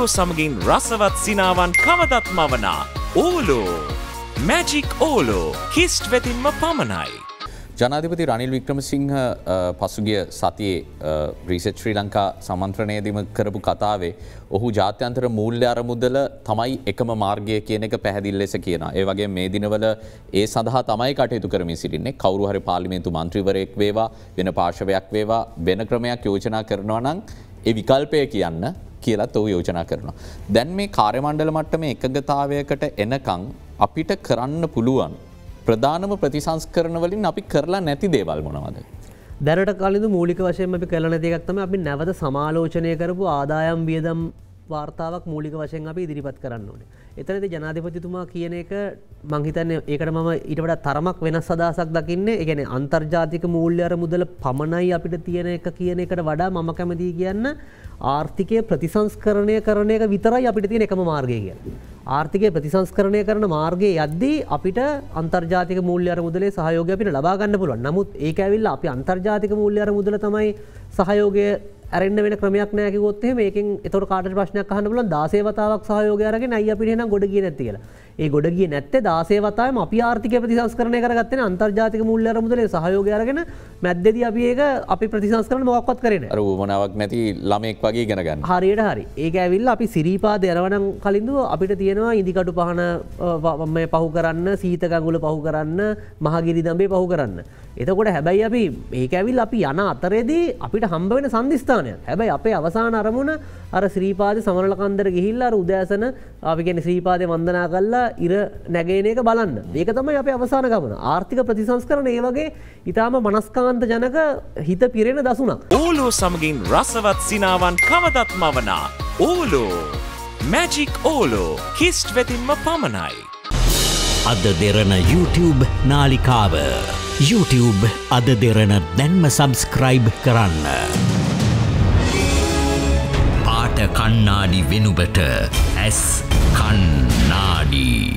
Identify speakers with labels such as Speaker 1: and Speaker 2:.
Speaker 1: ඕලෝ සමගින් රසවත් සිනාවන් කවදත් මවනා ඕලෝ මැජික් ඕලෝ කිස්ට් වෙතින්ම පමණයි.
Speaker 2: ජනාධිපති රනිල් වික්‍රමසිංහ පසුගිය සතියේ රීසෙට් ශ්‍රී ලංකා සමන්ත්‍රණයදීම කරපු කතාවේ ඔහු ජාත්‍යන්තර මූල්‍ය අරමුදල තමයි එකම මාර්ගය කියන එක පැහැදිල් ලෙස කියන. ඒ වගේ මේ දිනවල ඒ සඳහා තමයි කටයුතු කරමින් සිටින්නේ කවරු හරි පාලිමේන්තු මන්ත්‍රීවරයෙක් වේවා වෙන පාශවයක් වේවා වෙන ක්‍රමයක් යෝජනා කරනවා නම් ඒ විකල්පය කියන්න කියලත් ඔහු යෝජනා කරනවා. දැන් මේ කාර්යමණ්ඩල මට්ටම එකගතාවයකට එනකං අපිට කරන්න පුළුවන් ප්‍රධානම ප්‍රතිසංස්කරන වලින් අපි කරලා නැති දේවල් මොනවද.
Speaker 3: දැනට කලින් මූලික වශයෙන් අපි කලන දෙකක්තම අපි නැවත සමාලෝචනය කරපු ආදායම් වියදම් වාර්තාවක් මූලික වශයෙන් අපි ඉදිරිපත් කරන්න ඕනේ. එතනද ජනාධිපතිතුමා කියන එක මංහිතන්න ඒකට මම ඊටට තරමක් වෙනස් සදසක් දකින්නේ එකන අන්තර්ජාතික මූල්‍යර මුදල පමණයි අපිට තියෙන එක කියන එකට වඩා මම කැමතිී කියන්න ආර්ථිකය ප්‍රතිසංස්කරණය කරන එක විතරයි අපිට තියෙන එකම මාර්ගය කිය. ආර්ථිකය ප්‍රතිසංස්කරණය කරන මාර්ගයේ යද්දී අපිට අන්තර්ජාතික මූල්‍යර මුදලේ සහයෝගය අපිට ලබාගන්න පුළුවන් නමුත් ඒ ඇවිල්ල අපි අන්තර්ජාතික මූල්‍යර මුදල තමයි සහයෝගය ඇරන්න වෙන ක්‍රමයක් නෑකිවොත්තේ මේකින් එතොට කාට ප්‍රශ්නයක් හන්න බල දාසේවතාවක් සහයෝගයරගෙන අයි අපිට ගොඩ කිය නැති කියලා. ඒ ගොඩගිය නැත්තේ දාසේවතාවම අපි ආර්ථික ප්‍රතිසංස්කරණය කරගත්තන අන්තර්ජාතික මුල්ලර මුදලේ සහයෝගයරගෙන මැද්දද අපි ඒක අපි ප්‍රතිසංස්කරන මොක්වත් කරන
Speaker 2: රූමනාවක් නැති ළමෙක් වගේ ගෙනගන්න
Speaker 3: හරියට හරි. ඒක ඇවිල් අපි සිරීපා දෙරවනම් කලින්දුව අපිට තියෙනවා ඉදිකටු පහන පහු කරන්න සීතකංගුල පහු කරන්න මහගිරි දම්බේ පහු කරන්න. එතකොට හැබැයි අපි ඒක ඇවිල් අපි යන අතරේදී අපිට හම්බ වෙන සන්ධස්ථානය හැබැයි අපේ අවසාන අරමුණ අර ශ්‍රීපාද සමරල කන්දර ගිහිල්ලා උදෑසන අපිගෙන ශ්‍රීපාදය වන්දනා කල්ලා ඉර නැගේන එක බලන්න. ඒක තමයි අප අවසාන ගමන. ආර්ථික ප්‍රතිසංස් කරන ඒ වගේ ඉතාම මනස්කාන්ත ජනක හිත පිරෙන දසුනක්.
Speaker 1: ඕලෝ සමගින් රසවත් සිනාවන් කවදත් මවනා. ඕලෝ මැජික් ඕලෝ කිස්ට් වෙතින්ම පමණයි.
Speaker 4: අද දෙරන YouTube නාලිකාව YouTube අද දෙරන දැන්ම සබස්ක්‍රයිබ් කරන්න. පාට කන්නාඩි වෙනුබට ඇස් කන්නාඩී.